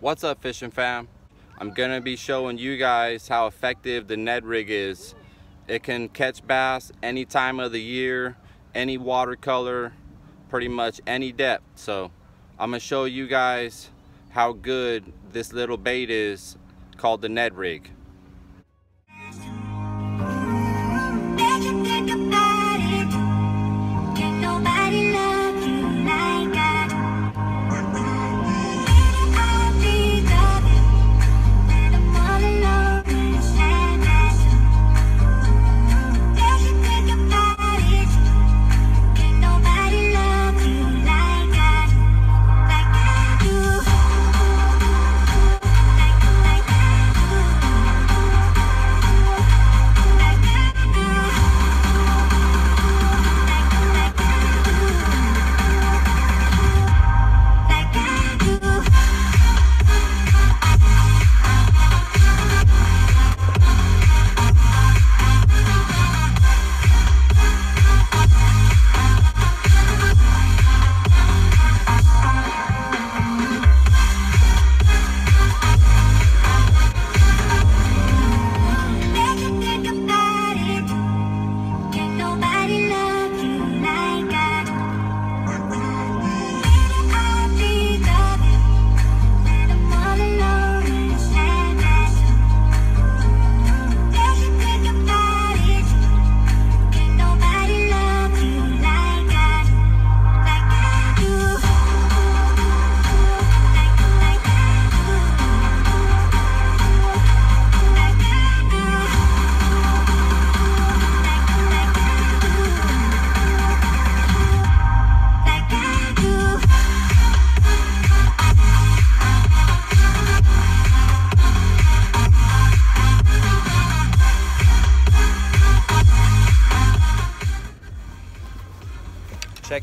What's up fishing fam? I'm gonna be showing you guys how effective the Ned rig is. It can catch bass any time of the year, any watercolor, pretty much any depth. So I'm gonna show you guys how good this little bait is called the Ned rig.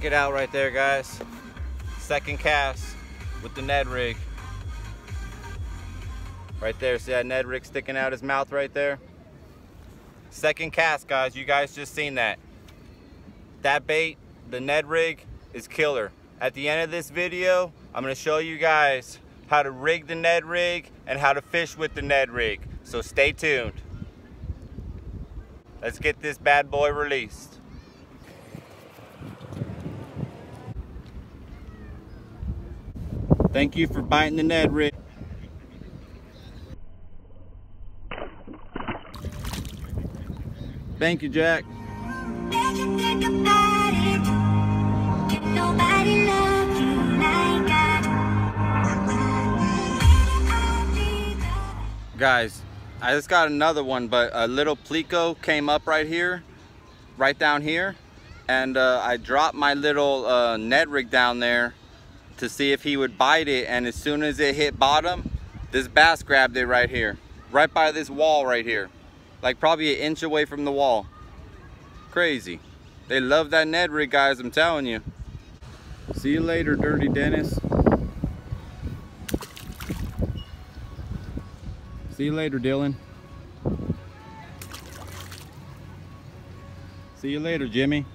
It out right there, guys. Second cast with the Ned rig. Right there, see that Ned rig sticking out his mouth right there? Second cast, guys. You guys just seen that. That bait, the Ned rig, is killer. At the end of this video, I'm gonna show you guys how to rig the Ned rig and how to fish with the Ned rig. So stay tuned. Let's get this bad boy released. Thank you for biting the Ned rig. Thank you, Jack. Guys, I just got another one, but a little pleco came up right here, right down here, and uh, I dropped my little uh, Ned rig down there to see if he would bite it and as soon as it hit bottom this bass grabbed it right here right by this wall right here like probably an inch away from the wall. Crazy. They love that Ned rig guys I'm telling you. See you later dirty Dennis. See you later Dylan. See you later Jimmy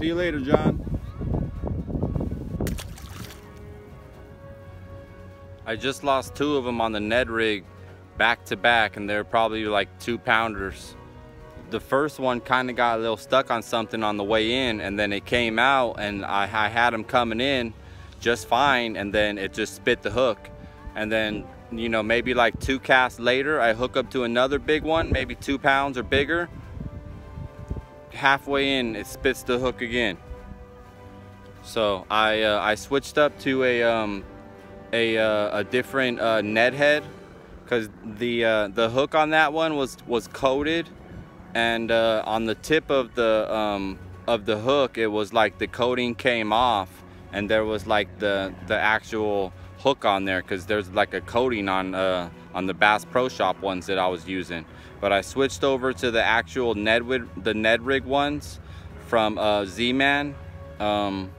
See you later, John. I just lost two of them on the Ned rig back to back and they're probably like two pounders. The first one kind of got a little stuck on something on the way in and then it came out and I, I had them coming in just fine and then it just spit the hook. And then, you know, maybe like two casts later, I hook up to another big one, maybe two pounds or bigger halfway in it spits the hook again. So I uh, I switched up to a um, a, uh, a different uh, Ned head because the uh, the hook on that one was was coated and uh, on the tip of the um, of the hook it was like the coating came off and there was like the the actual hook on there because there's like a coating on uh, on the Bass Pro Shop ones that I was using. But I switched over to the actual Nedwood, the Ned rig ones from uh, Z-Man. Um,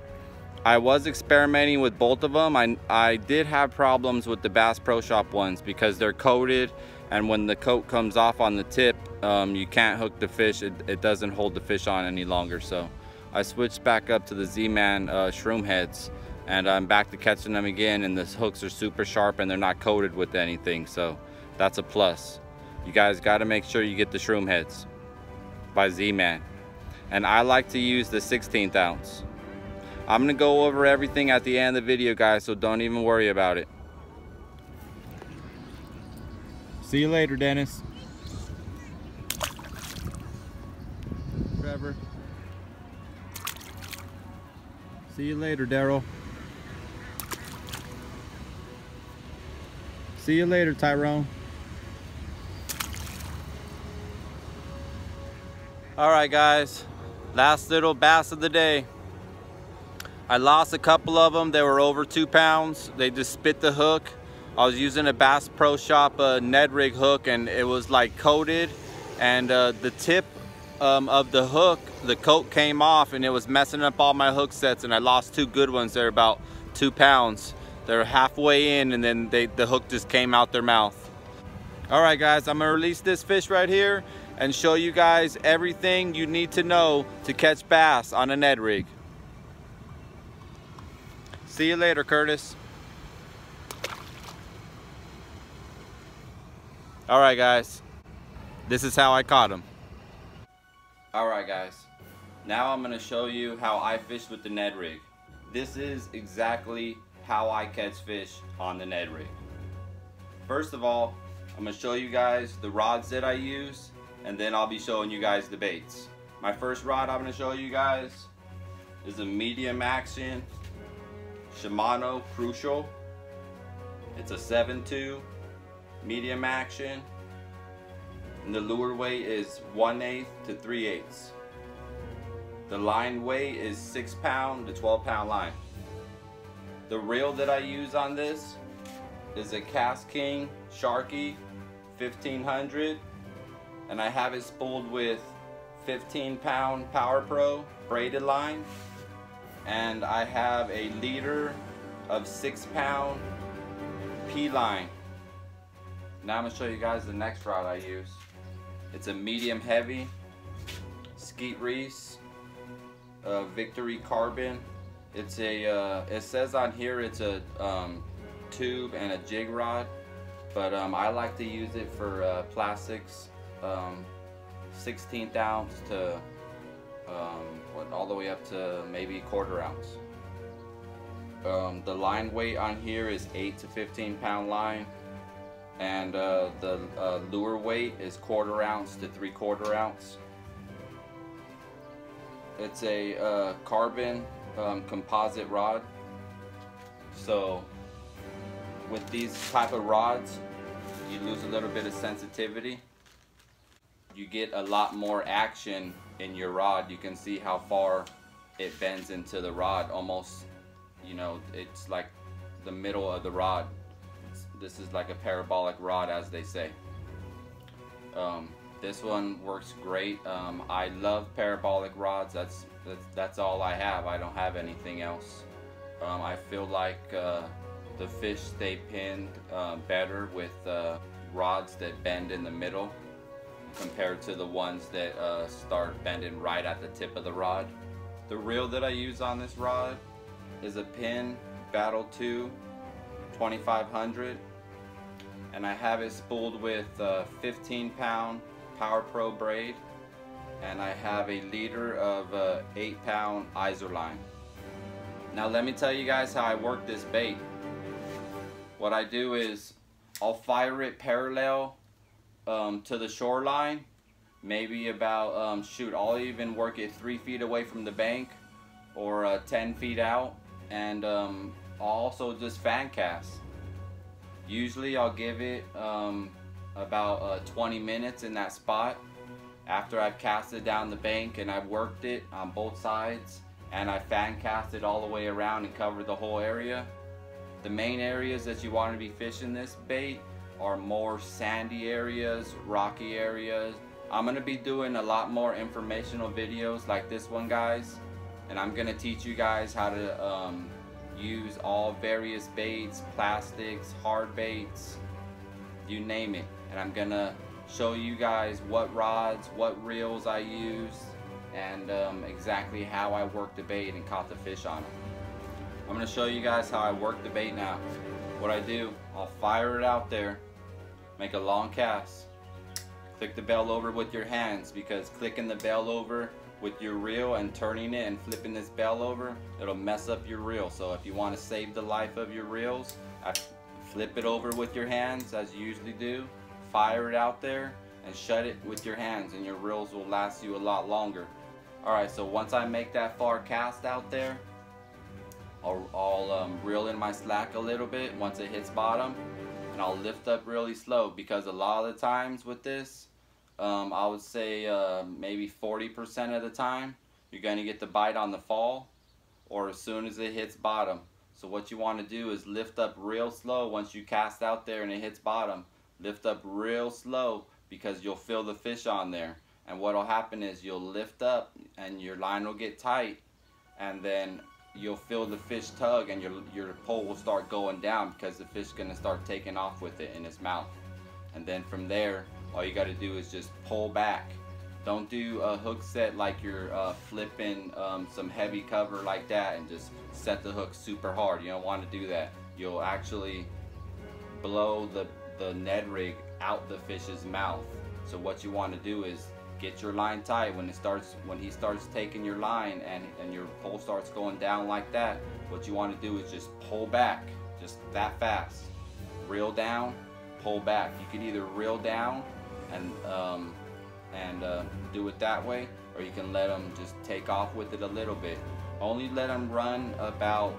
I was experimenting with both of them. I, I did have problems with the Bass Pro Shop ones because they're coated and when the coat comes off on the tip, um, you can't hook the fish. It, it doesn't hold the fish on any longer. So I switched back up to the Z-Man uh, shroom heads and I'm back to catching them again and the hooks are super sharp and they're not coated with anything so that's a plus. You guys got to make sure you get the shroom heads by Z-Man. And I like to use the 16th ounce. I'm gonna go over everything at the end of the video guys so don't even worry about it. See you later Dennis. Trevor. See you later Daryl See you later, Tyrone. All right, guys. Last little bass of the day. I lost a couple of them. They were over two pounds. They just spit the hook. I was using a Bass Pro Shop uh, Ned Rig hook and it was like coated and uh, the tip um, of the hook, the coat came off and it was messing up all my hook sets and I lost two good ones. They're about two pounds. They're halfway in and then they, the hook just came out their mouth. All right guys, I'm gonna release this fish right here and show you guys everything you need to know to catch bass on a Ned rig. See you later, Curtis. All right, guys. This is how I caught him. All right, guys. Now I'm gonna show you how I fish with the Ned rig. This is exactly how I catch fish on the Ned rig. First of all, I'm gonna show you guys the rods that I use and then I'll be showing you guys the baits. My first rod I'm gonna show you guys is a medium action Shimano Crucial. It's a 7.2 medium action and the lure weight is 1 8 to 3 8 The line weight is 6 pound to 12 pound line. The reel that I use on this is a KastKing Sharky 1500 and I have it spooled with 15 pound Power Pro braided line and I have a leader of 6 pound P line. Now I'm going to show you guys the next rod I use. It's a medium heavy Skeet Reese uh, Victory Carbon it's a, uh, it says on here it's a um, tube and a jig rod, but um, I like to use it for uh, plastics, um, 16th ounce to um, what, all the way up to maybe quarter ounce. Um, the line weight on here is 8 to 15 pound line and uh, the uh, lure weight is quarter ounce to three quarter ounce. It's a uh, carbon um, composite rod. So with these type of rods, you lose a little bit of sensitivity. You get a lot more action in your rod. You can see how far it bends into the rod. Almost, you know, it's like the middle of the rod. This is like a parabolic rod as they say. Um, this one works great. Um, I love parabolic rods. That's, that's, that's all I have. I don't have anything else. Um, I feel like uh, the fish stay pinned uh, better with uh, rods that bend in the middle compared to the ones that uh, start bending right at the tip of the rod. The reel that I use on this rod is a Penn Battle 2 2500 and I have it spooled with 15 pound Power Pro braid and I have a leader of uh, 8 pound Izorline. Now let me tell you guys how I work this bait. What I do is I'll fire it parallel um, to the shoreline maybe about um, shoot I'll even work it three feet away from the bank or uh, 10 feet out and um, I'll also just fan cast usually I'll give it um, about uh, 20 minutes in that spot after I've cast it down the bank and I've worked it on both sides and I fan cast it all the way around and covered the whole area. The main areas that you want to be fishing this bait are more sandy areas, rocky areas. I'm going to be doing a lot more informational videos like this one guys and I'm going to teach you guys how to um, use all various baits, plastics, hard baits, you name it and I'm gonna show you guys what rods, what reels I use, and um, exactly how I worked the bait and caught the fish on them. I'm to show you guys how I work the bait now. What I do, I'll fire it out there, make a long cast, click the bell over with your hands because clicking the bell over with your reel and turning it and flipping this bell over, it'll mess up your reel. So if you want to save the life of your reels, flip it over with your hands as you usually do, fire it out there, and shut it with your hands and your reels will last you a lot longer. Alright, so once I make that far cast out there, I'll, I'll um, reel in my slack a little bit once it hits bottom and I'll lift up really slow because a lot of the times with this, um, I would say uh, maybe 40% of the time, you're going to get the bite on the fall or as soon as it hits bottom. So what you want to do is lift up real slow once you cast out there and it hits bottom. Lift up real slow because you'll feel the fish on there. And what will happen is you'll lift up and your line will get tight and then you'll feel the fish tug and your, your pole will start going down because the fish is going to start taking off with it in his mouth. And then from there, all you got to do is just pull back. Don't do a hook set like you're uh, flipping um, some heavy cover like that and just set the hook super hard. You don't want to do that. You'll actually blow the, the Ned rig out the fish's mouth. So what you want to do is get your line tight when it starts when he starts taking your line and and your pole starts going down like that what you want to do is just pull back just that fast reel down pull back you can either reel down and um, and uh, do it that way or you can let them just take off with it a little bit. Only let them run about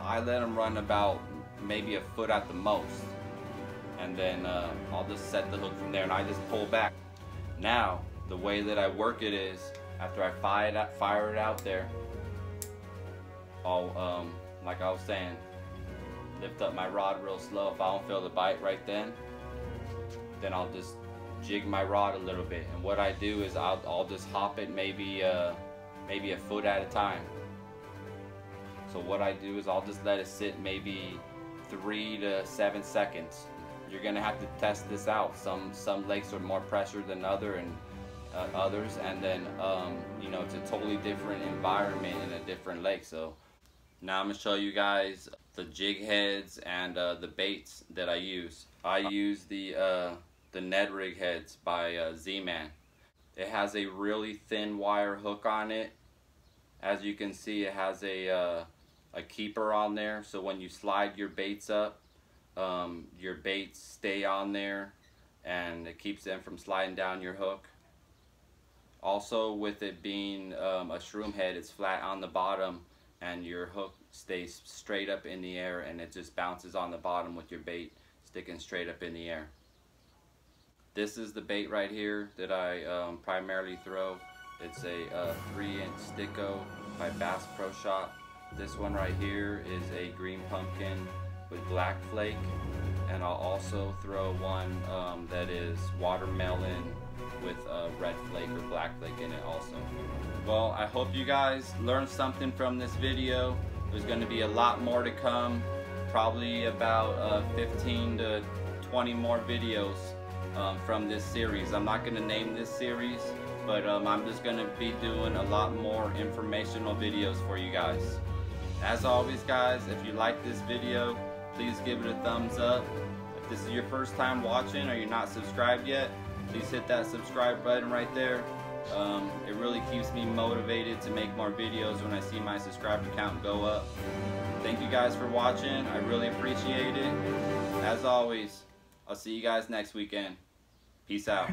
I let them run about maybe a foot at the most. And then uh, I'll just set the hook from there and I just pull back. Now the way that I work it is after I fire it out, fire it out there I'll um, like I was saying lift up my rod real slow. If I don't feel the bite right then then I'll just jig my rod a little bit. And what I do is I'll, I'll just hop it maybe uh, maybe a foot at a time. So what I do is I'll just let it sit maybe three to seven seconds. You're gonna have to test this out. Some some lakes are more pressure than other and uh, others. And then um, you know it's a totally different environment in a different lake so now I'm gonna show you guys the jig heads and uh, the baits that I use. I use the uh, the Ned rig heads by uh, Z-Man. It has a really thin wire hook on it. As you can see it has a uh, a keeper on there. So when you slide your baits up um, your baits stay on there and it keeps them from sliding down your hook. Also with it being um, a shroom head, it's flat on the bottom and your hook stays straight up in the air and it just bounces on the bottom with your bait sticking straight up in the air. This is the bait right here that I um, primarily throw. It's a uh, 3 inch Stik-O by Bass Pro Shop. This one right here is a green pumpkin with black flake and I'll also throw one um, that is watermelon with a red flake or black flake in it also. Well, I hope you guys learned something from this video. There's going to be a lot more to come, probably about uh, 15 to 20 more videos um, from this series. I'm not going to name this series, but um, I'm just going to be doing a lot more informational videos for you guys. As always guys, if you like this video, please give it a thumbs up. If this is your first time watching or you're not subscribed yet, please hit that subscribe button right there. Um, it really keeps me motivated to make more videos when I see my subscriber count go up. Thank you guys for watching. I really appreciate it. As always, I'll see you guys next weekend. Peace out.